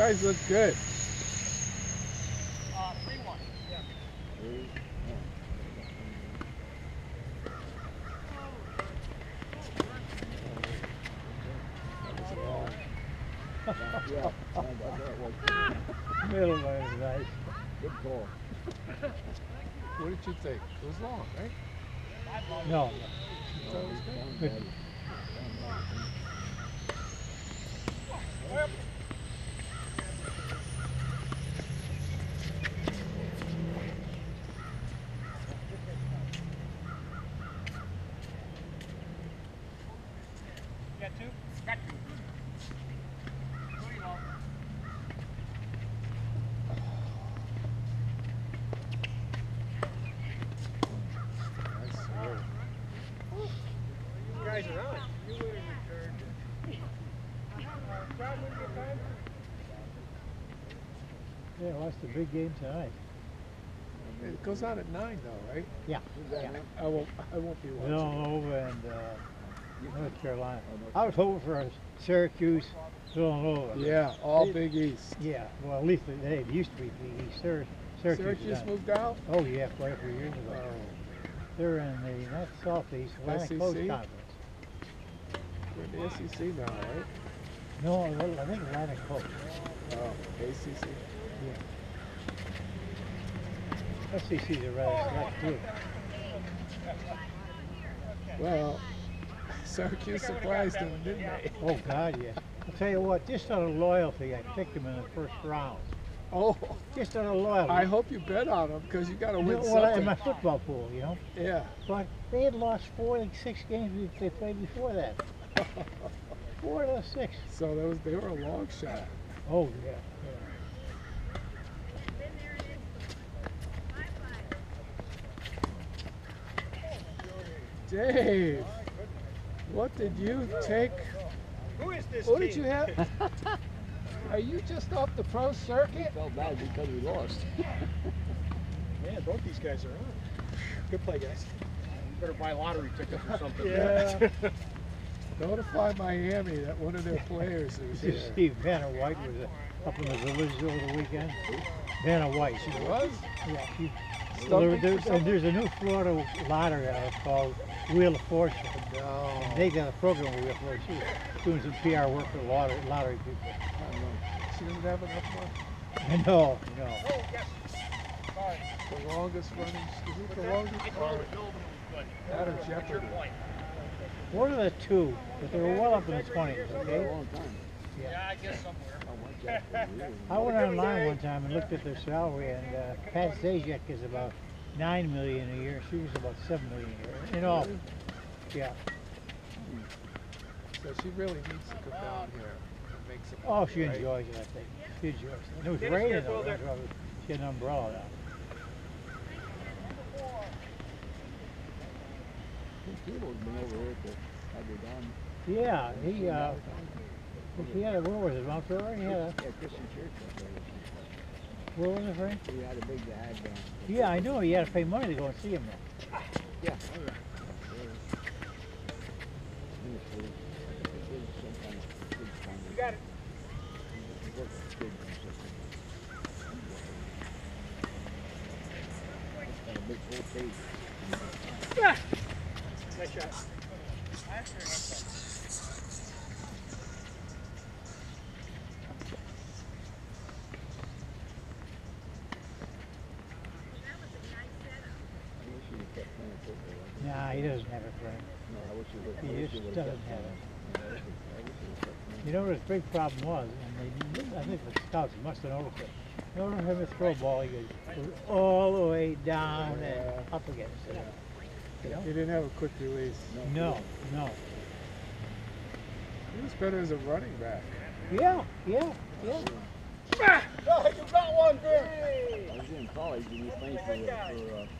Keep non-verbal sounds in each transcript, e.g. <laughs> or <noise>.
guys look good. Uh, three one. Yeah. Yeah, I got that one. Middle one is nice. Good call. What did you think? It was long, right? No, You thought it was good? Good. Got two? Got two. Three long. Nice serve. You guys are on. You would have returned. Try one more time. yeah, well, that's the big game tonight. It goes out at nine though, right? Yeah, yeah. I won't. I won't be watching. Villanova and uh, North Carolina. I was hoping for a Syracuse, Villanova. Yeah, all They- Big East. Yeah, well, at least they, used to be Big East. Syr- Syracuse, Syracuse moved out. Oh yeah, quite a few years ago. Oh, They're in the not Southeast Atlantic Coast SEC? Conference. we're in the SEC now, right? No, I think Atlantic Coast. Oh, ACC. SEC's a rather select group. Well, Syracuse surprised them, didn't they? Oh God, yeah. I'll tell you what, just out of loyalty, I picked them in the first round. Oh, Just out of loyalty. I hope you bet on them because you got to win well, in something. my football pool, you know. Yeah. But they had lost four, like six games they played before that. <laughs> Four to six. So that was they were a long shot. Oh yeah. Dave, what did you take? Who is this What did you have? <laughs> Are you just off the pro circuit? Felt bad because we lost. <laughs> Man, both these guys are on. Good play, guys. You better buy lottery tickets or <laughs> something. Yeah. Notify Miami that one of their players is here. Steve Vanna White was up in the village over the weekend. Vanna White. She She was? Yeah, she, Stumping there, there's, and there's a new Florida lottery out called Wheel of Fortune. No. And they got a program with Wheel of Fortune. She's doing some PR work for lottery, lottery people. I don't know. She doesn't have enough money. No, no. Oh, yes. Sorry. The longest running, is it the longest? I Or told him Bill that or That's your Jeopardy? point. One of the two, but they were well up in the 20s, okay? Yeah, I guess somewhere. I went that for years. I went online one time and looked at their salary, and uh, Pat Sajak is about nine million a year. She was about seven million a year. In all, yeah. So she really needs to come down here and make some. Oh, money, she right? enjoys it. I think she enjoys it. And it was Dennis, raining careful though. there. That's why she had an umbrella now. Tito's been over here to have it done. Yeah, he uh, he had a where was it? Mount Vernon? He had a Yeah, Christian church up there. where was it, Frank? We had a big ad down. Yeah, I know. He had to pay money to go and see him there. Yeah. Oh, yeah. Ministry. It is some kind he doesn't have it, Frank. No, I wish he would. He just doesn't have playing. Yeah, I wish he- I wish he would've kept. You know what his big problem was, and they, I think the scouts must have noticed it. In order for him to throw a ball, he goes goes all the way down and up against it. You know? He didn't have a quick release. No, no. He was better as a running back. Yeah, yeah, yeah. Oh, you got one, Bill. I was in college and he was playing for, for uh,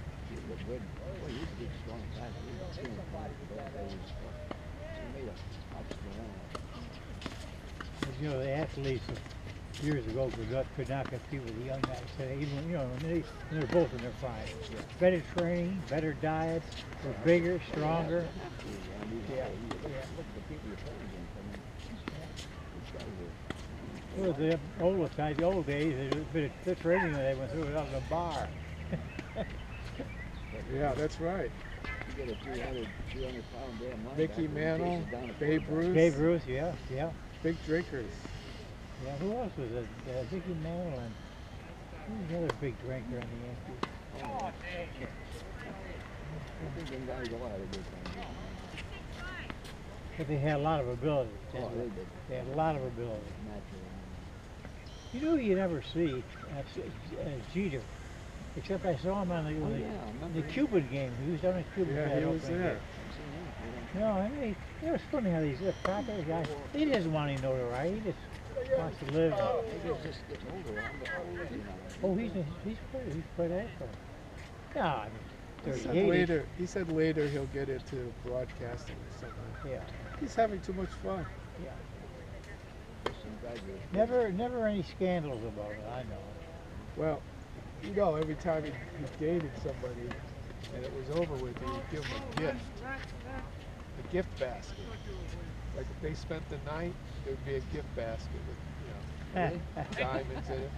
a good, boy, he a big, strong guy. He was two and five, but that was, uh, he made a. But, you know, the athletes years ago could not, could not compete with the young guys today. Even you know, they, they're both in their prime. Better training, better diets, they're bigger, stronger. Yeah, yeah. at the these guys. Well, the old days, there's a the training that they went through without the bar. <laughs> Yeah, that's right. You get a 300, 300 pound damn. Mickey Mantle, Babe. Ruth. Babe Ruth, yeah, yeah, Big drinkers. yeah. Who else was it? Uh, Dickie Mantle and who was the big drinker on the Yankees? I think them guys all had a good time. But they had a lot of ability. Oh, they did. They had a lot of ability. Naturally. You know, who you never see uh, uh, Jeter, except I saw him on the, Oh, the, yeah, I remember. the Cuban game. He was down in Cuba. Yeah, he was there. game. I've seen him. They No, I mean, it was funny how these popular guys, he doesn't want any notoriety. He just wants to live. don't- Maybe it's just getting older. I'm the old, you know. Oh, he's he's quite he's quite excellent. Yeah, I He said 30, 80. later. He said later he'll get into broadcasting or something. Yeah, He's having too much fun. yeah. Some guys are- Never, never any scandals about it. I know. Well, you know, every time he, he dated somebody and it was over with, he would give them a gift. A gift basket. Like if they spent the night, there would be a gift basket with, you know, diamonds in it.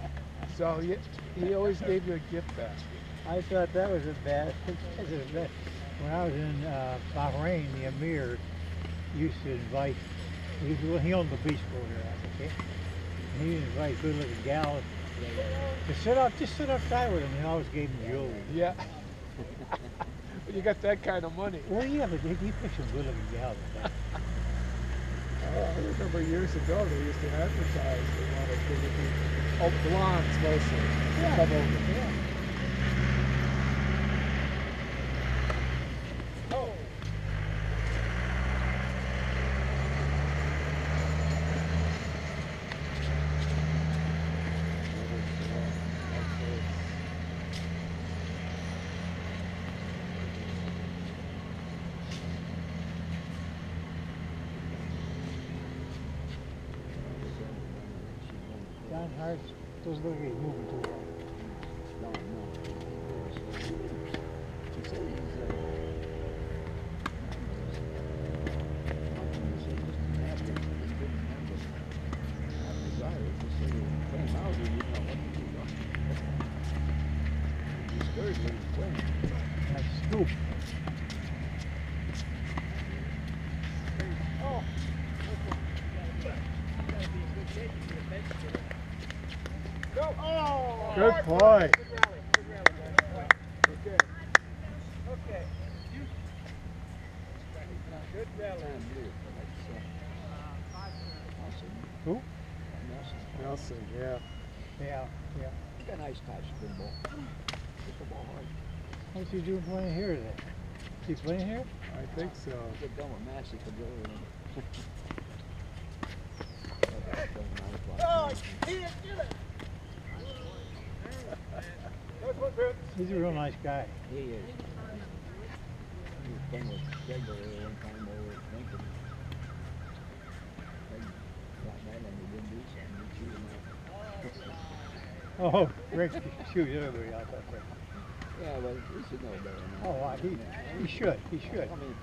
So he, he always gave you a gift basket. I thought that was a bad. that's a bad- When I was in uh, Bahrain, the Emir used to invite. He, well, he owned the beach boat there, okay? And he'd invite good-looking gals to sit out, oh, just sit outside with him. He always gave them jewelry. Yeah. <laughs> but you got that kind of money. Well, yeah, but he, he picked some good-looking gals. <laughs> Oh, I remember years ago they used to advertise they wanted would be oh, blondes mostly to come over. Yeah. Doesn't look moving. She said he's, uh, he said just an average, just didn't have the have desire. He said he was playing out, he didn't know what to do. He was scared when he was playing. Nice scoop. Good play. Good rally. Time blue, but that's, uh, Nelson. Who? Nelson. Nelson, yeah. Yeah, yeah. He got a nice touch, good ball. Hit the ball hard. What's he doing playing here today? Is he playing here? I think so. Get done with Massey could go <laughs> over. Oh, he didn't get it. Good one, Vince. He's a real nice guy. He is. He was playing with Greg over there one time over at Lincoln. Greg got mad and he didn't do something. He chewed him out. Oh, Rick shoots everybody out that way. Yeah, well, he should know better that. Oh, I- he, he should, he should. I mean,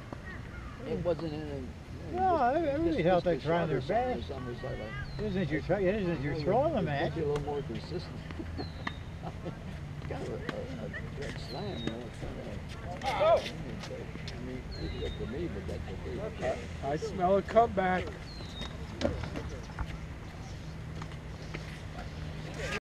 it wasn't you No, everybody's just out there trying their or something or best. like a- It isn't your, it isn't your throwing the match. Be a little more consistent. <laughs> Got a, a, a slam, you know, it's. I smell a comeback.